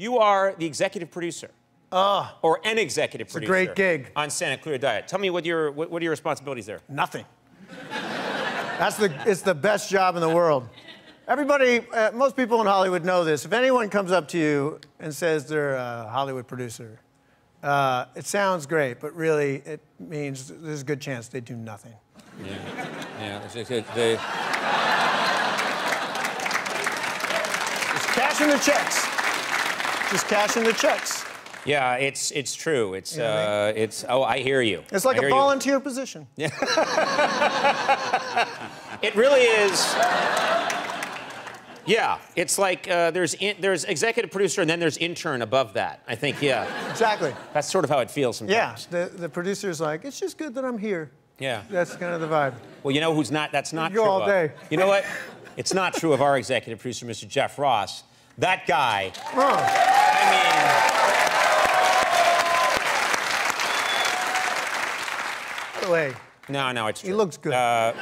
You are the executive producer. or an executive a producer. great gig. On Santa Clarita Diet. Tell me what your what, what are your responsibilities there? Nothing. That's the, it's the best job in the world. Everybody, uh, most people in Hollywood know this. If anyone comes up to you and says they're a Hollywood producer, uh, it sounds great, but really it means there's a good chance they do nothing. Yeah. Yeah. it's- it's- it's- they- Just cashing the checks. Just cashing the checks. yeah, it's it's true. It's You know what I uh, it's oh, I hear you. It's like a hear you. volunteer position. Yeah, it really is. Yeah, it's like uh, there's in, there's executive producer and then there's intern above that. I think yeah, Exactly. that's sort of how it feels sometimes. Yeah. The, the producer's like, it's just good that I'm here. Yeah. That's kind of the vibe. Well, you know who's not? That's not You true. all of- day. You know what? It's not true of our executive producer, Mr. Jeff Ross. That guy. Oh, By the way, no, no, it's true. he looks good. Uh,